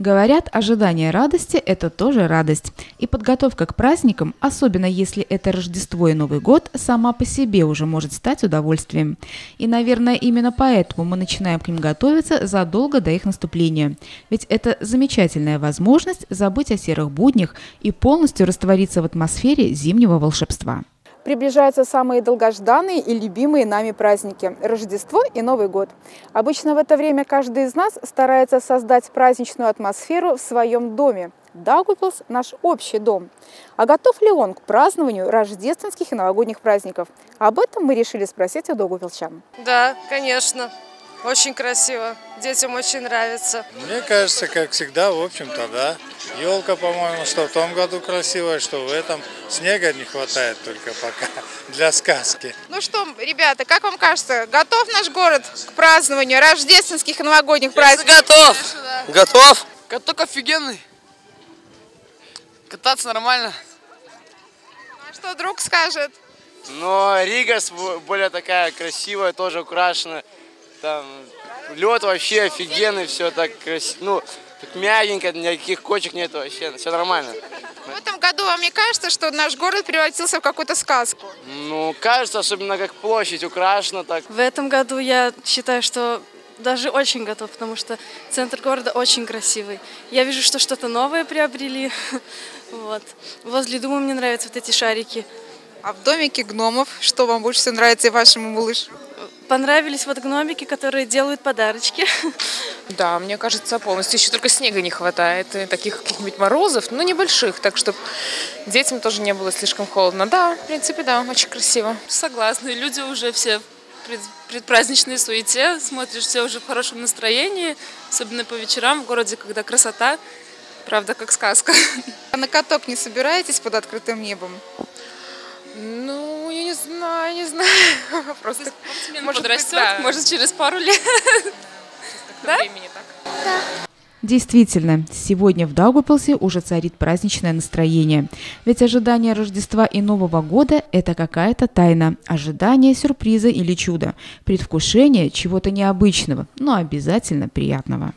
Говорят, ожидание радости – это тоже радость. И подготовка к праздникам, особенно если это Рождество и Новый год, сама по себе уже может стать удовольствием. И, наверное, именно поэтому мы начинаем к ним готовиться задолго до их наступления. Ведь это замечательная возможность забыть о серых буднях и полностью раствориться в атмосфере зимнего волшебства. Приближаются самые долгожданные и любимые нами праздники – Рождество и Новый год. Обычно в это время каждый из нас старается создать праздничную атмосферу в своем доме. Даугавпилс – наш общий дом. А готов ли он к празднованию рождественских и новогодних праздников? Об этом мы решили спросить у даугавпилсчан. Да, конечно. Очень красиво. Детям очень нравится. Мне кажется, как всегда, в общем-то, да. Елка, по-моему, что в том году красивая, что в этом. Снега не хватает только пока для сказки. Ну что, ребята, как вам кажется, готов наш город к празднованию рождественских и новогодних праздников? Готов. Готов. Каток офигенный. Кататься нормально. А что друг скажет? Но Рига более такая красивая, тоже украшена. Там лед вообще офигенный, все так красиво. Ну, так мягенько, никаких кочек нет вообще, все нормально. В этом году вам не кажется, что наш город превратился в какую-то сказку? Ну, кажется, особенно как площадь украшена так. В этом году я считаю, что даже очень готов, потому что центр города очень красивый. Я вижу, что что-то новое приобрели. Вот. Возле дома мне нравятся вот эти шарики. А в домике гномов что вам больше всего нравится и вашему малышу? Понравились вот гномики, которые делают подарочки. Да, мне кажется, полностью. Еще только снега не хватает. И таких каких-нибудь морозов, но небольших, так чтобы детям тоже не было слишком холодно. Да, в принципе, да, очень красиво. Согласна. Люди уже все в предпраздничной суете, смотришь, все уже в хорошем настроении, особенно по вечерам в городе, когда красота, правда, как сказка. А на каток не собираетесь под открытым небом? Ну, я не знаю, не Просто может подрастет, да. может через пару лет. Да? Времени, так? Да. Действительно, сегодня в Даугавпилсе уже царит праздничное настроение. Ведь ожидание Рождества и Нового года – это какая-то тайна, ожидание сюрприза или чуда, предвкушение чего-то необычного, но обязательно приятного.